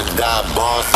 Die boss.